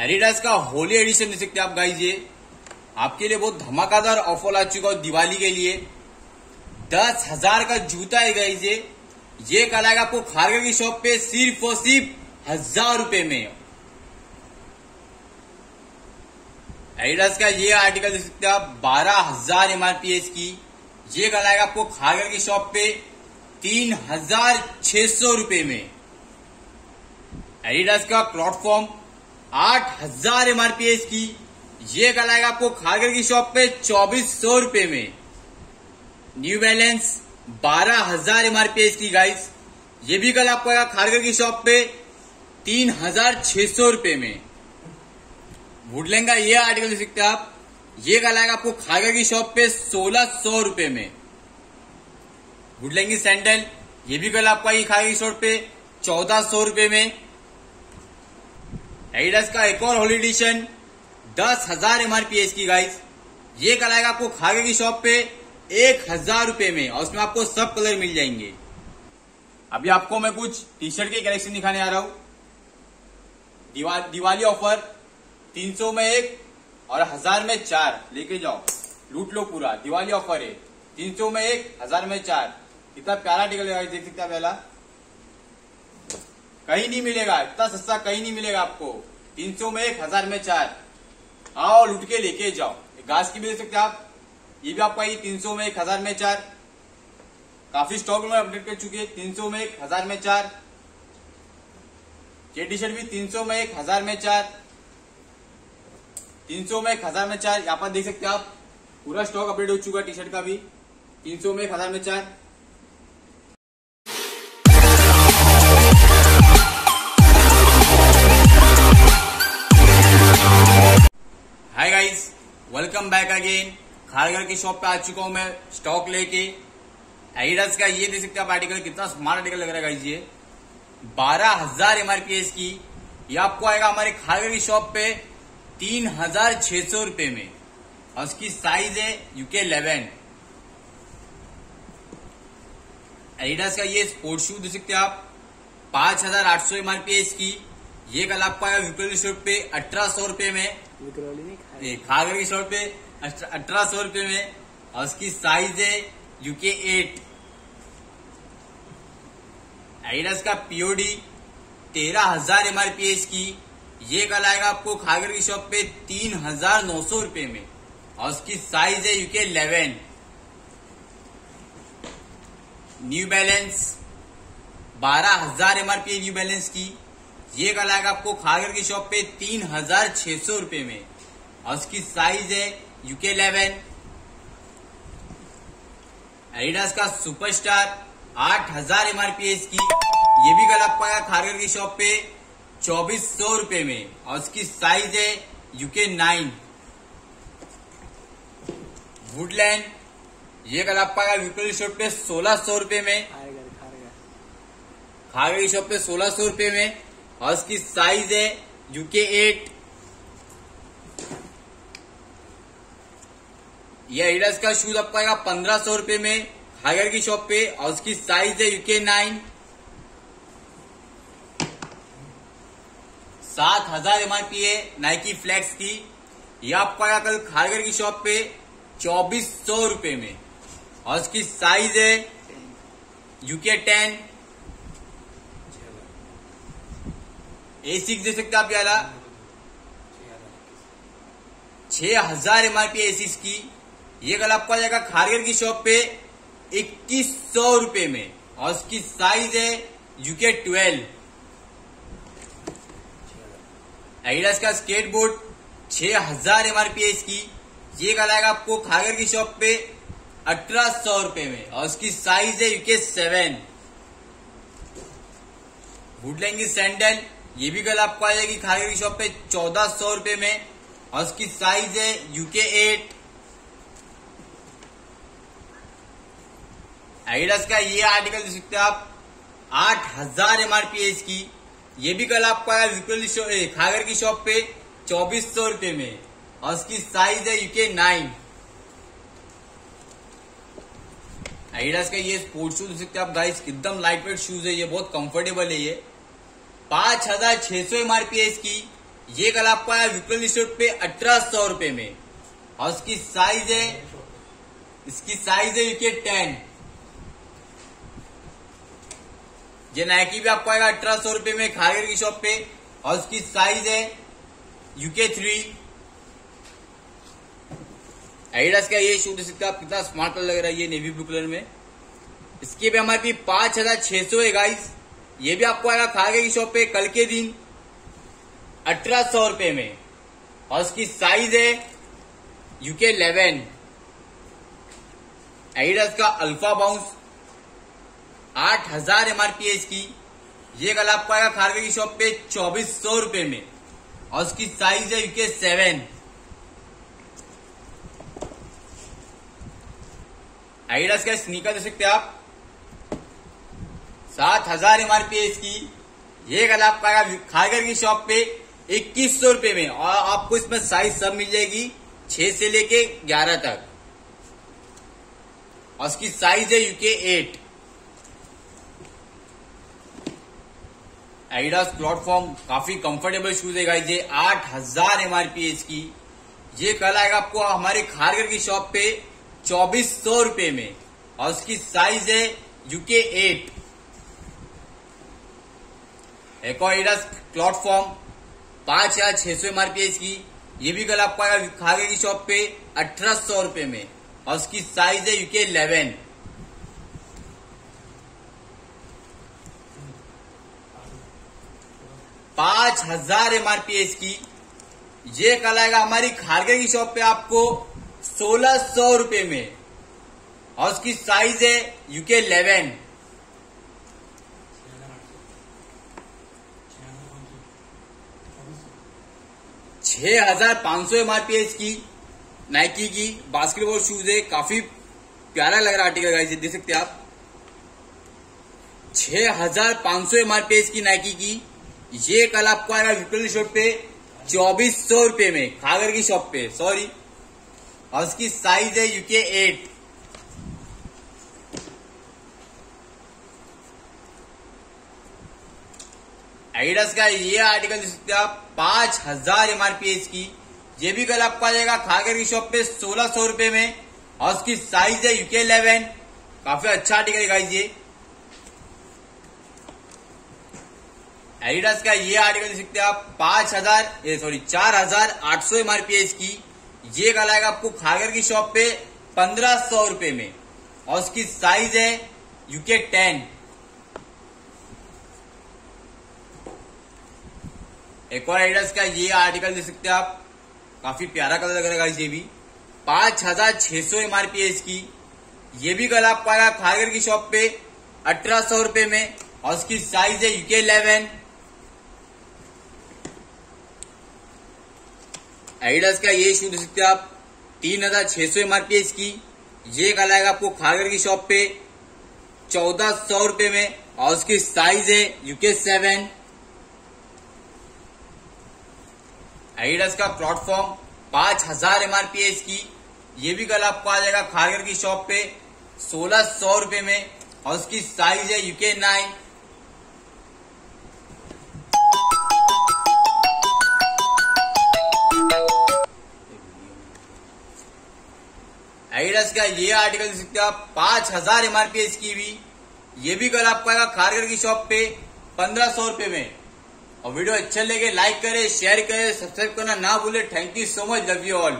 Adidas का Holi addition देख सकते हैं आप गाइज़ ये आपके लिए बहुत धमाकेदार ऑफ़र आ चुका है दिवाली के लिए। दस हज़ार का जूता है गाइज़ ये। ये कल आएगा आपको खारगर की शॉप पे सिर्फ़ और सिर्फ़ हज़ार रुपए में। एडिडास का ये आर्टिकल देख सकते हैं आप, बारह हज़ार एमआरपीएस की ये कल आएगा आपको खारगर की शॉप पे तीन हज़ार छह सौ रुपए में। एडिडास का प्लेटफॉर्म आठ हज़ार एमआरपीएस की। ये कल आएगा आपको खारगर की शॉप पे चौबीस सौ रुपए में। न्यू बैलेंस बारह हज़ार एमआरपीएस की गाइस ये भी कल आपको आएगा खारगर की शॉप पे तीन हज़ार छह सौ रुपए में। वुडलैंड का ये आर्टिकल देख सकते हैं आप। ये कल आएगा आपको खारगर की शॉप पे सोलह सौ रुपए में। वुडलैंड की सैंडल ये भी कल आपको आएगी खारगर की शॉप पे चौदह सौ रुपए में। एडिडास का एक और होली एडिशन दस हज़ार एमआरपीएस की गाइस ये कल आएगा आपको खागे की शॉप पे एक हज़ार रुपए में और उसमें आपको सब कलर मिल जाएँगे। अभी आपको मैं कुछ टी शर्ट के कलेक्शन दिखाने आ रहा हूँ। दिवा, दिवाली ऑफ़र तीन सौ में एक और हज़ार में चार। लेके जाओ। लूट लो पूरा। दिवाली ऑफ़र है। तीन सौ में एक हज़ार में चार। इतना प्यारा टिकल देख सकते हैं पहला। कहीं नहीं मिलेगा, इतना सस्ता कहीं नहीं मिलेगा आपको। तीन सौ में एक, हज़ार में चार। आओ, लुट के लेके जाओ। घास की भी दे सकते आप। ये भी आपको आई तीन सौ में एक, हज़ार में चार। काफ़ी स्टॉक में अपडेट कर चुके हैं। तीन सौ में एक, हज़ार में चार। ये टी शर्ट भी तीन सौ में एक, हज़ार में चार। तीन सौ में एक, हज़ार में चार। यहाँ पर देख सकते आप। पूरा स्टॉक अपडेट हो चुका टी शर्ट का भी। तीन सौ में एक, हज़ार में चार। बैक अगेन खारगर की शॉप पे आ चुका हूँ मैं स्टॉक लेके एडिडास का ये देख सकते हैं आप आर्टिकल कितना स्मार्ट आर्टिकल लग रहा है ये। बारह हज़ार एमआरपीएस की, ये आपको आएगा हमारे खारगर की शॉप पे तीन हज़ार छह सौ रुपए में। और उसकी साइज़ है यूके इलेवन एडिडास का ये स्पोर्ट्स शू देख सकते हैं आप। पाँच हज़ार आठ सौ एमआरपीएस की, ये कल आपको आया विक्रोली शॉप पे अठारह सौ रुपए में। खागर की शॉप पे अठारह सौ रुपए में, और उसकी साइज़ है यूके एट एडिडास का पीओडी तेरह हज़ार एमआरपीएस की ये कल आएगा आपको खागर की शॉप पे तीन हज़ार नौ सौ रुपए में, और उसकी साइज़ है यूके इलेवन न्यू बैलेंस बारह हज़ार एमआरपी न्यू बैलेंस की। ये आएगा आपको खागर की शॉप पे तीन हज़ार छह सौ रुपये में। और उसकी साइज़ है यूके इलेवन एडिडास का सुपरस्टार आठ हज़ार एमआरपी है इसकी। ये भी कल आपको आएगा खारगर की शॉप पे चौबीस सौ रुपये में। और उसकी साइज़ है यूके नाइन वुडलैंड ये कल आपको आएगा विक्टोरी शॉप पे सोलह सौ रुपये में। खाएगा की शॉप पे सोलह सौ रुपए में। और उसकी साइज़ है यूके एट ये एडिडास का शूज़ आपको आएगा पंद्रह सौ रुपए में खागर की शॉप पे और उसकी साइज़ है यूके नाइन सात हज़ार एमआरपी है नाइकी फ्लेक्स की। यह आपको आएगा कल खारगर की शॉप पे चौबीस सौ रुपए में। और उसकी साइज़ है यूके टेन ए सिक्स दे सकते आप याला छह हज़ार एमआरपी ए सिक्स की। ये कल आपको आ जाएगा खारगर की शॉप पे इक्कीस सौ रुपए में। और उसकी साइज़ है यूके ट्वेल्व एडिडास का स्केट बोर्ड छह हज़ार एमआरपी की ये कल आएगा आपको खागर की शॉप पे अठारह सौ रुपए में। और उसकी साइज़ है यूके सेवन वुडलैंड की सैंडल ये भी कल आपको आ जाएगी खागर की शॉप पे चौदह सौ रुपए में। और उसकी साइज़ है यूके एट एडिडास का ये आर्टिकल देख सकते हैं आप। आठ हज़ार एमआरपी है इसकी। ये भी कल आपको आया ए, खागर की शॉप पे चौबीस सौ रुपए में। और उसकी साइज़ है यूके नाइन एडिडास का ये स्पोर्ट्स शूज़ देख सकते हैं आप गाइस एकदम लाइट वेट शूज़ है ये बहुत कंफर्टेबल है ये। पाँच हज़ार छह सौ एम है इसकी। ये कल आपको आया विपुल स्टोर पे अठारह सौ रुपये में। और इसकी साइज़ है, इसकी साइज़ है यूके टेन ये नाइकी भी आपको आएगा अठारह सौ रुपए में खारगर की शॉप पे। और उसकी साइज़ है यूके थ्री एडिडास का ये शूट आप, कितना स्मार्ट कलर लग रहा है ये नेवी ब्लू कलर में। इसकी भी हमारे पाँच हज़ार छह सौ है गाइस ये भी आपको आएगा खागे की शॉप पे, कल के दिन। अठारह सौ रुपए में। और उसकी साइज़ है यूके इलेवन एडिडास का अल्फ़ा बाउंस आठ हज़ार एमआरपी है इसकी ये कल आपको आएगा खारगे की शॉप पे, चौबीस सौ रुपए में। और उसकी साइज़ है यूके सेवन एडिडास का स्नीकर देख सकते हैं आप। सात हज़ार एमआरपी है इसकी। ये कल आपको आएगा खारगर की शॉप पे इक्कीस सौ रुपये में। और आपको इसमें साइज़ सब मिल जाएगी छह से लेके ग्यारह तक। और उसकी साइज़ है यूके एट एडिडास प्लेटफॉर्म काफ़ी कंफर्टेबल शूज़ है गाइस ये आठ हज़ार एमआरपी है इसकी। ये कल आएगा आपको हमारे खारगर की शॉप पे चौबीस सौ रुपए में। और उसकी साइज़ है यूके एट एक और एडिडास प्लेटफॉर्म पाँच हज़ार छह सौ एमआरपी है इसकी ये भी कल आपको आएगा खारगर की शॉप पे अठारह सौ रुपए में, और उसकी साइज़ है यूके इलेवन पाँच हज़ार एमआरपी है इसकी ये कल आएगा हमारी खारगे की शॉप पे आपको सोलह सौ रुपए में, और उसकी साइज़ है यूके इलेवन छह हज़ार पाँच सौ एमआरपी है इसकी नाइकी की बास्केटबॉल शूज़ है, काफ़ी प्यारा लग रहा आर्टिकल गाइस देख सकते आप। छह हज़ार पाँच सौ एमआरपी है इसकी नाइकी की ये कल आपको आएगा विप्रल शॉप पे, चौबीस सौ रुपये में, खागर की शॉप पे सॉरी और उसकी साइज़ है यूके एट एडिडास का ये आर्टिकल सकते हैं आप पाँच हज़ार एमआरपी इसकी। ये भी कल आपको आ जाएगा खागर की शॉप पे सोलह सौ रुपये में। और उसकी साइज़ है यूके इलेवन काफ़ी अच्छा आर्टिकल है गाइस ये। एडिडास का ये आर्टिकल सकते आप पाँच हज़ार सॉरी चार हज़ार आठ सौ एमआरपी है इसकी। ये कल आएगा आपको खागर की शॉप पे पंद्रह सौ रुपये में। और उसकी साइज़ है यूके टेन एक और एडिडास का ये आर्टिकल देख सकते हैं आप। काफ़ी प्यारा कलर लग रहा है ये भी। पाँच हज़ार छह सौ एमआरपी है इसकी ये भी कल आप पाएगा खागर की शॉप पे, अठारह सौ रुपए में, और उसकी साइज़ है यूके इलेवन एडिडास का ये शू देख सकते हैं आप। तीन हज़ार छह सौ एमआरपी है इसकी ये कल आएगा आपको खागर की शॉप पे, चौदह सौ रुपए में, और उसकी साइज़ है यूके सेवन एडिडास का प्लेटफॉर्म पाँच हज़ार एमआरपी इसकी ये भी कल आपको आ जाएगा खारगर की शॉप पे, सोलह सौ रुपये में, और उसकी साइज़ है यूके नाइन एडिडास का ये आर्टिकल देख सकते हो आप, पाँच हज़ार एमआरपी इसकी भी, ये भी कल आपको आएगा खारगर की शॉप पे, पंद्रह सौ रुपये में। और वीडियो अच्छा लगे लाइक करे शेयर करे सब्सक्राइब करना ना भूले। Thank you so much love you all